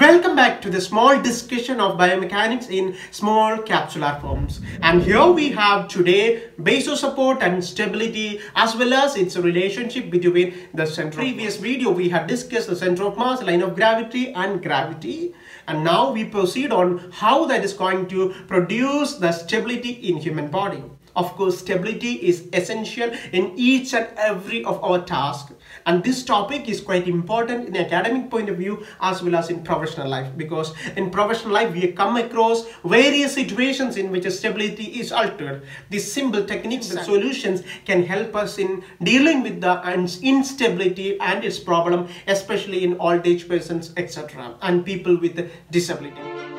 Welcome back to the small discussion of biomechanics in small capsular forms. And here we have today base of support and stability as well as its relationship between the center. Previous video we had discussed the center of mass, line of gravity and gravity. And now we proceed on how that is going to produce the stability in human body. Of course, stability is essential in each and every of our tasks. And this topic is quite important in academic point of view as well as in professional life because in professional life we come across various situations in which stability is altered. These simple techniques and solutions can help us in dealing with the instability and its problem especially in old age persons etc. and people with disability.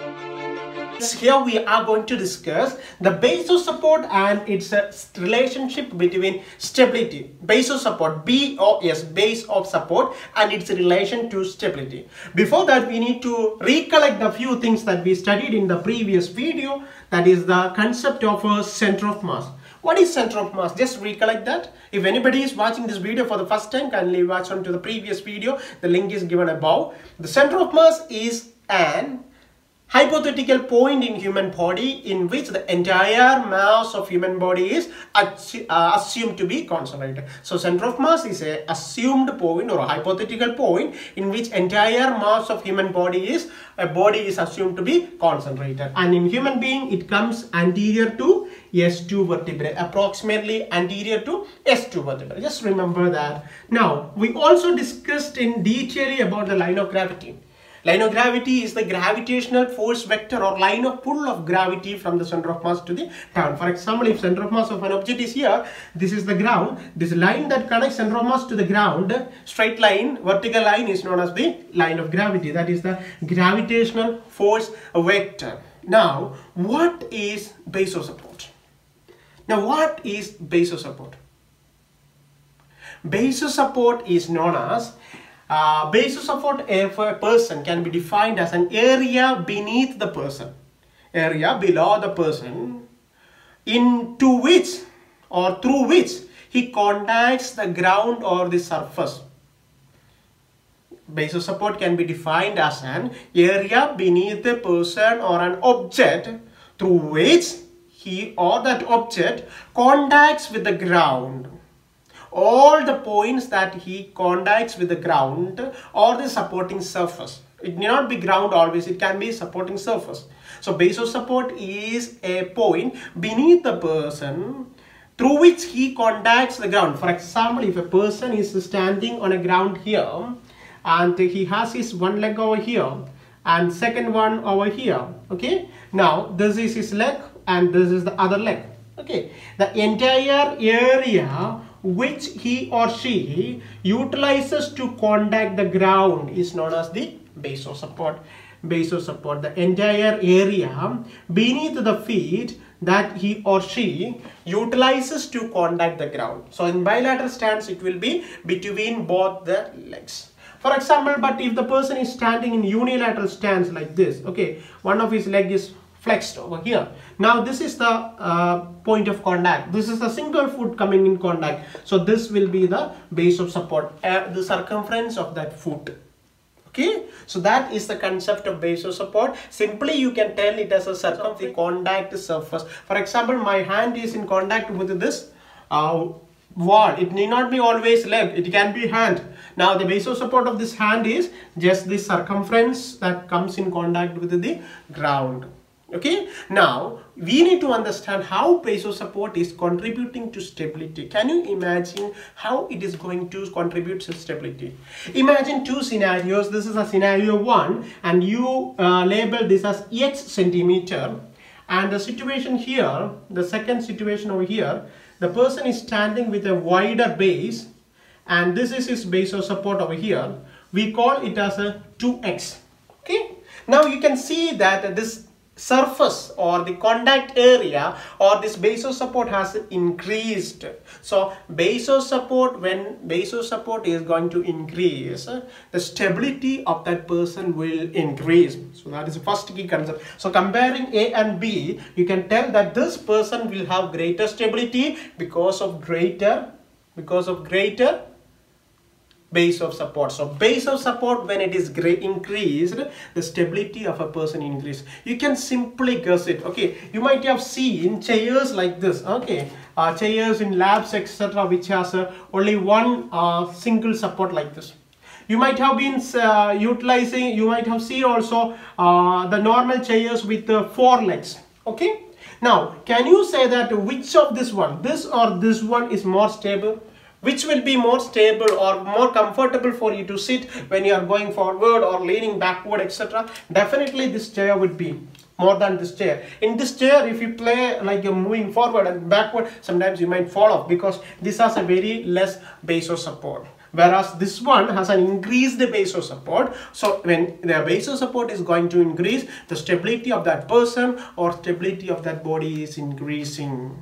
Here we are going to discuss the base of support and its uh, relationship between stability. Base of support, BOS, base of support and its relation to stability. Before that we need to recollect a few things that we studied in the previous video that is the concept of a center of mass. What is center of mass? Just recollect that. If anybody is watching this video for the first time, kindly watch on to the previous video. The link is given above. The center of mass is an hypothetical point in human body in which the entire mass of human body is uh, assumed to be concentrated. So center of mass is a assumed point or a hypothetical point in which entire mass of human body is a body is assumed to be concentrated. And in human being it comes anterior to S2 vertebrae approximately anterior to S2 vertebrae. Just remember that. Now we also discussed in detail about the line of gravity. Line of gravity is the gravitational force vector or line of pull of gravity from the center of mass to the ground. For example, if center of mass of an object is here, this is the ground. This line that connects center of mass to the ground, straight line, vertical line is known as the line of gravity. That is the gravitational force vector. Now, what is base of support? Now, what is base of support? Base of support is known as uh, basis of what if a person can be defined as an area beneath the person. Area below the person into which or through which he contacts the ground or the surface. Base of support can be defined as an area beneath a person or an object through which he or that object contacts with the ground all the points that he contacts with the ground or the supporting surface. It may not be ground always, it can be supporting surface. So base of support is a point beneath the person through which he contacts the ground. For example, if a person is standing on a ground here and he has his one leg over here and second one over here, okay? Now, this is his leg and this is the other leg, okay? The entire area which he or she utilizes to contact the ground is known as the base of support. Base of support the entire area beneath the feet that he or she utilizes to contact the ground. So in bilateral stance it will be between both the legs. For example but if the person is standing in unilateral stance like this okay one of his leg is flexed over here. Now this is the uh, point of contact. This is the single foot coming in contact. So this will be the base of support, uh, the circumference of that foot. Okay, so that is the concept of base of support. Simply you can tell it as a circumference contact surface. For example, my hand is in contact with this uh, wall. It need not be always leg. It can be hand. Now the base of support of this hand is just the circumference that comes in contact with the ground okay? Now we need to understand how base of support is contributing to stability. Can you imagine how it is going to contribute to stability? Imagine two scenarios. This is a scenario one and you uh, label this as x centimeter. And the situation here the second situation over here the person is standing with a wider base and this is his base of support over here. We call it as a 2x okay? Now you can see that this surface or the contact area or this base of support has increased. So base of support when base of support is going to increase the stability of that person will increase. So that is the first key concept. So comparing a and b you can tell that this person will have greater stability because of greater because of greater base of support. So base of support when it is increased, the stability of a person increase. You can simply guess it. Okay, you might have seen chairs like this. Okay, uh, chairs in labs etc. which has uh, only one uh, single support like this you might have been uh, utilizing you might have seen also uh, the normal chairs with uh, four legs okay now can you say that which of this one this or this one is more stable which will be more stable or more comfortable for you to sit when you are going forward or leaning backward etc definitely this chair would be more than this chair. In this chair if you play like you're moving forward and backward sometimes you might fall off because this has a very less base of support. Whereas this one has an increased base of support. So when the base of support is going to increase the stability of that person or stability of that body is increasing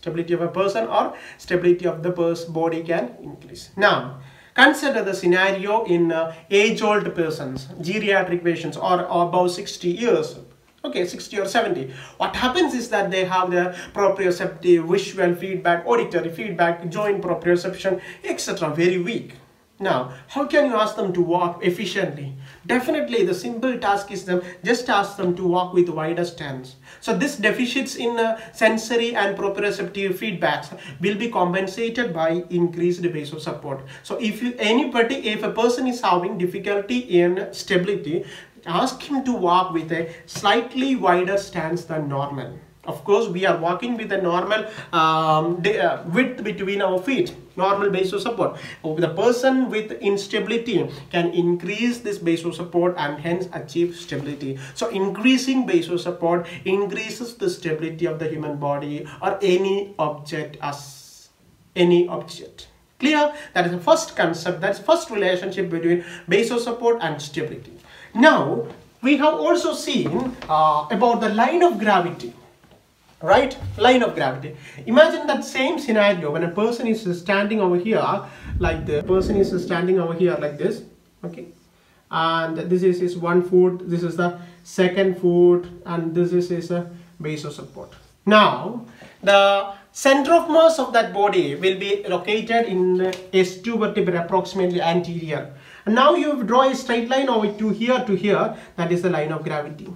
stability of a person or stability of the person's body can increase. Now consider the scenario in uh, age-old persons geriatric patients or, or above 60 years. Okay 60 or 70 what happens is that they have their proprioceptive visual feedback auditory feedback joint proprioception etc very weak now how can you ask them to walk efficiently? Definitely the simple task is them just ask them to walk with wider stance. So this deficits in uh, sensory and proprioceptive feedbacks will be compensated by increased base of support. So if you anybody if a person is having difficulty in stability ask him to walk with a slightly wider stance than normal. Of course we are walking with a normal um, uh, width between our feet normal base of support. The person with instability can increase this base of support and hence achieve stability. So increasing base of support increases the stability of the human body or any object as any object. Clear? That is the first concept. That's first relationship between base of support and stability. Now, we have also seen uh, about the line of gravity right line of gravity. Imagine that same scenario when a person is standing over here like the person is standing over here like this okay? And this is his one foot this is the second foot and this is his uh, base of support. Now the center of mass of that body will be located in S2 vertebrae approximately anterior. And now you draw a straight line over to here to here, that is the line of gravity.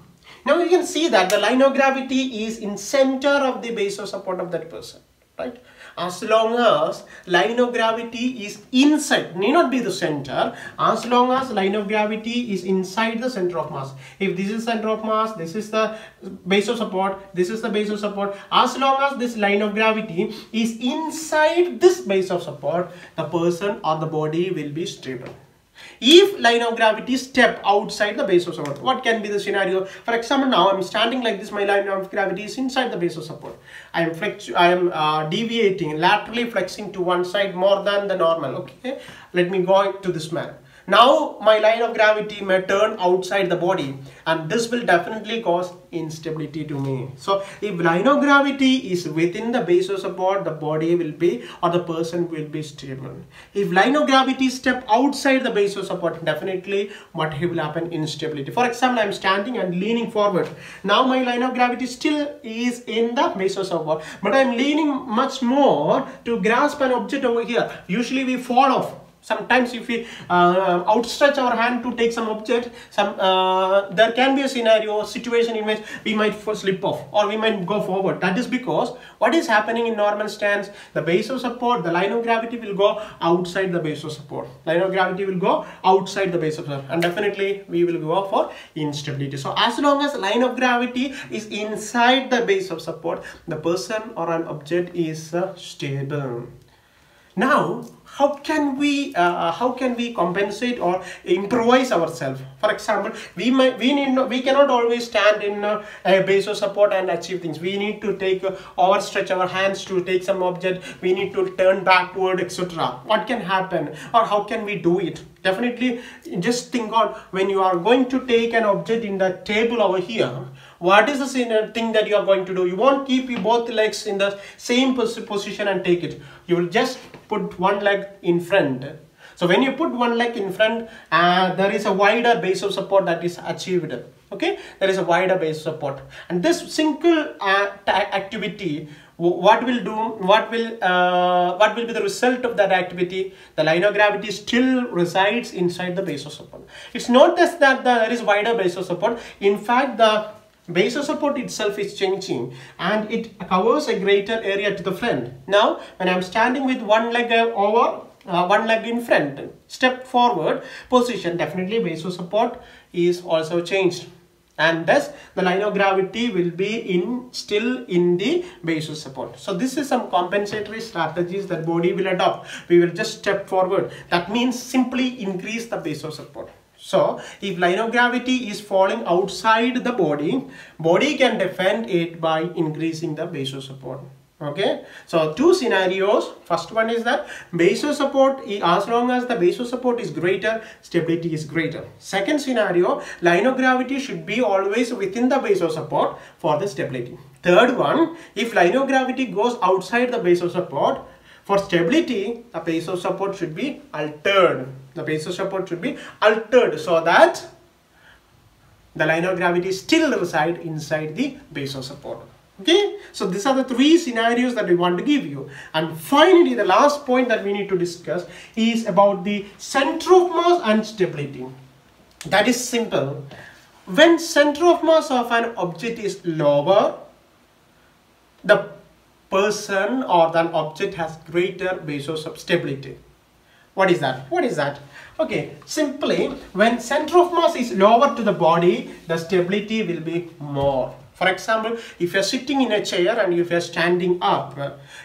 Now you can see that the line of gravity is in center of the base of support of that person, right? As long as line of gravity is inside, need not be the center, as long as line of gravity is inside the center of mass. If this is center of mass, this is the base of support, this is the base of support, as long as this line of gravity is inside this base of support, the person or the body will be stable. If line of gravity step outside the base of support, what can be the scenario? For example, now I'm standing like this, my line of gravity is inside the base of support. I am flex I am uh, deviating, laterally flexing to one side more than the normal. Okay, let me go to this manner. Now my line of gravity may turn outside the body and this will definitely cause instability to me. So if line of gravity is within the base of support, the body will be or the person will be stable. If line of gravity step outside the base of support, definitely what will happen instability. For example, I'm standing and leaning forward. Now my line of gravity still is in the base of support, but I'm leaning much more to grasp an object over here. Usually we fall off sometimes if we uh, outstretch our hand to take some object some uh, there can be a scenario situation in which we might slip off or we might go forward. That is because what is happening in normal stance the base of support the line of gravity will go outside the base of support. Line of gravity will go outside the base of support and definitely we will go for instability. So as long as line of gravity is inside the base of support the person or an object is uh, stable now how can we uh, uh, how can we compensate or improvise ourselves? For example we might we need we cannot always stand in uh, a base of support and achieve things. We need to take uh, overstretch our hands to take some object. We need to turn backward etc what can happen or how can we do it definitely just think on when you are going to take an object in the table over here what is the thing that you are going to do? You won't keep both legs in the same position and take it. You will just put one leg in front. So when you put one leg in front uh, there is a wider base of support that is achieved. Okay? There is a wider base support. And this single uh, activity what will do what will uh, what will be the result of that activity? The line of gravity still resides inside the base of support it's not just that there is wider base of support in fact the base of support itself is changing and it covers a greater area to the front. Now when i'm standing with one leg over uh, one leg in front step forward position definitely base of support is also changed and thus the line of gravity will be in still in the base of support. So this is some compensatory strategies that body will adopt. We will just step forward. That means simply increase the base of support. So if line of gravity is falling outside the body body can defend it by increasing the base of support okay? So two scenarios. First one is that base of support as long as the base of support is greater stability is greater. Second scenario line of gravity should be always within the base of support for the stability. Third one if line of gravity goes outside the base of support for stability the base of support should be altered. The base of support should be altered so that the line of gravity still reside inside the base of support okay? So these are the three scenarios that we want to give you. And finally the last point that we need to discuss is about the center of mass and stability. That is simple. When center of mass of an object is lower the person or the object has greater base of stability. What is that? What is that? Okay simply when center of mass is lower to the body the stability will be more for example, if you are sitting in a chair and if you are standing up,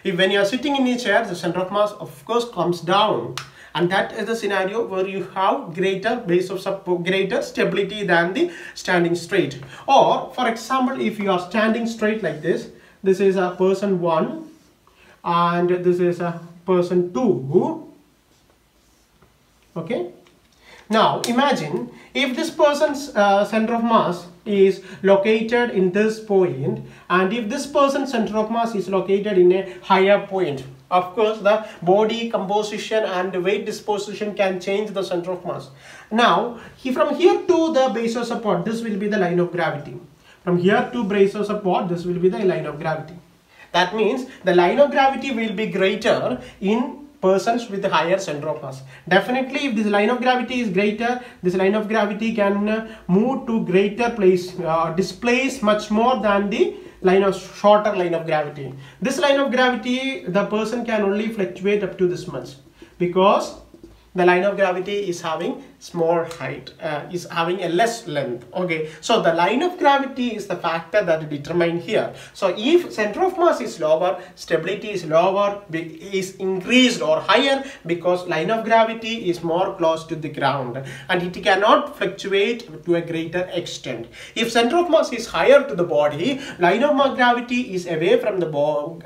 if when you are sitting in a chair, the center of mass of course comes down. And that is the scenario where you have greater base of support, greater stability than the standing straight. Or for example, if you are standing straight like this, this is a person one and this is a person two. Okay. Now imagine if this person's uh, center of mass is located in this point. And if this person's center of mass is located in a higher point of course the body composition and weight disposition can change the center of mass now from here to the base of support this will be the line of gravity. From here to base of support this will be the line of gravity. That means the line of gravity will be greater in persons with higher center of mass. Definitely if this line of gravity is greater, this line of gravity can uh, move to greater place, uh, displace much more than the line of shorter line of gravity. This line of gravity, the person can only fluctuate up to this much because the line of gravity is having small height uh, is having a less length. Okay so the line of gravity is the factor that determine here. So if center of mass is lower stability is lower is increased or higher because line of gravity is more close to the ground and it cannot fluctuate to a greater extent. If center of mass is higher to the body line of mass gravity is away from the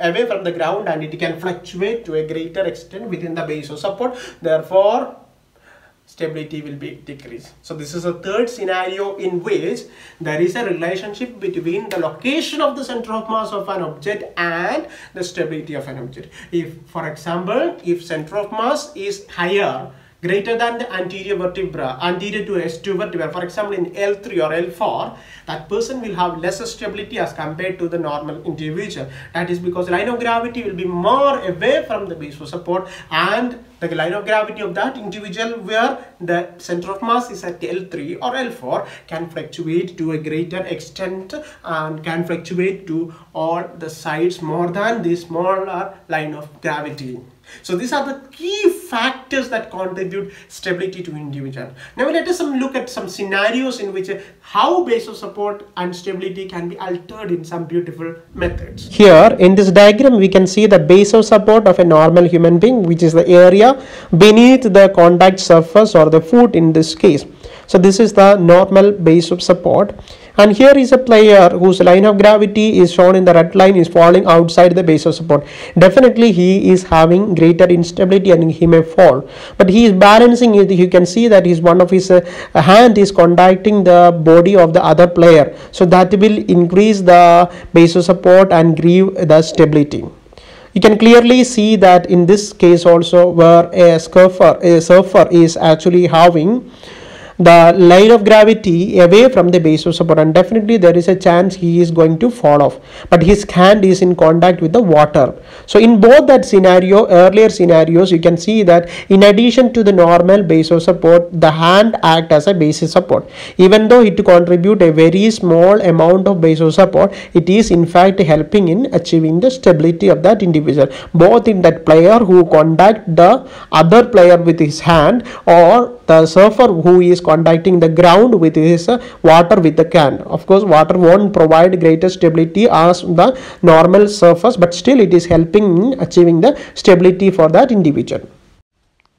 away from the ground and it can fluctuate to a greater extent within the base of support therefore stability will be decreased. So this is a third scenario in which there is a relationship between the location of the center of mass of an object and the stability of an object. If, for example, if center of mass is higher greater than the anterior vertebra, anterior to S2 vertebra, for example in L3 or L4, that person will have lesser stability as compared to the normal individual. That is because line of gravity will be more away from the base of support and the line of gravity of that individual where the center of mass is at L3 or L4 can fluctuate to a greater extent and can fluctuate to all the sides more than the smaller line of gravity. So these are the key factors that contribute stability to individual. Now let us look at some scenarios in which how base of support and stability can be altered in some beautiful methods. Here in this diagram we can see the base of support of a normal human being which is the area beneath the contact surface or the foot in this case. So this is the normal base of support. And here is a player whose line of gravity is shown in the red line is falling outside the base of support. Definitely he is having greater instability and he may fall. But he is balancing it. You can see that his one of his uh, hand is contacting the body of the other player. So that will increase the base of support and give the stability. You can clearly see that in this case also where a surfer, a surfer is actually having the line of gravity away from the base of support and definitely there is a chance he is going to fall off. But his hand is in contact with the water. So in both that scenario earlier scenarios you can see that in addition to the normal base of support the hand act as a base of support. Even though it contribute a very small amount of base of support it is in fact helping in achieving the stability of that individual both in that player who contact the other player with his hand or the surfer who is contacting the ground with his uh, water with the can. Of course water won't provide greater stability as the normal surface but still it is helping in achieving the stability for that individual.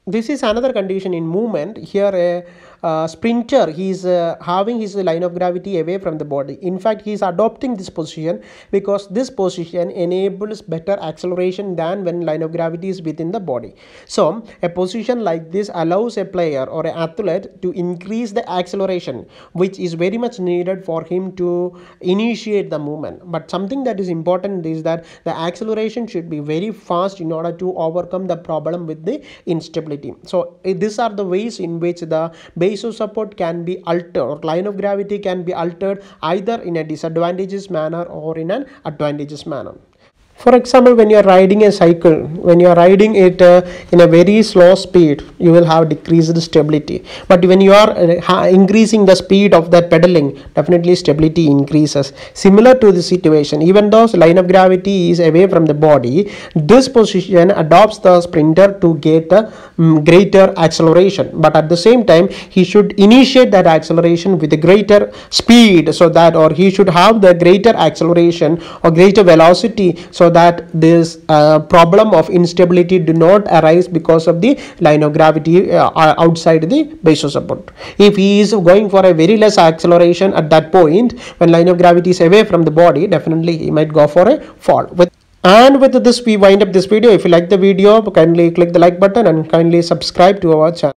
This is another condition in movement. Here a uh, sprinter he is uh, having his line of gravity away from the body. In fact he is adopting this position because this position enables better acceleration than when line of gravity is within the body. So a position like this allows a player or an athlete to increase the acceleration which is very much needed for him to initiate the movement. But something that is important is that the acceleration should be very fast in order to overcome the problem with the instability. So eh, these are the ways in which the base support can be altered or line of gravity can be altered either in a disadvantageous manner or in an advantageous manner for example when you are riding a cycle when you are riding it uh, in a very slow speed you will have decreased stability. But when you are uh, increasing the speed of that pedaling definitely stability increases. Similar to the situation even though line of gravity is away from the body this position adopts the sprinter to get a um, greater acceleration. But at the same time he should initiate that acceleration with a greater speed so that or he should have the greater acceleration or greater velocity so so that this uh, problem of instability do not arise because of the line of gravity uh, outside the base of support if he is going for a very less acceleration at that point when line of gravity is away from the body definitely he might go for a fall. With and with this we wind up this video. If you like the video kindly click the like button and kindly subscribe to our channel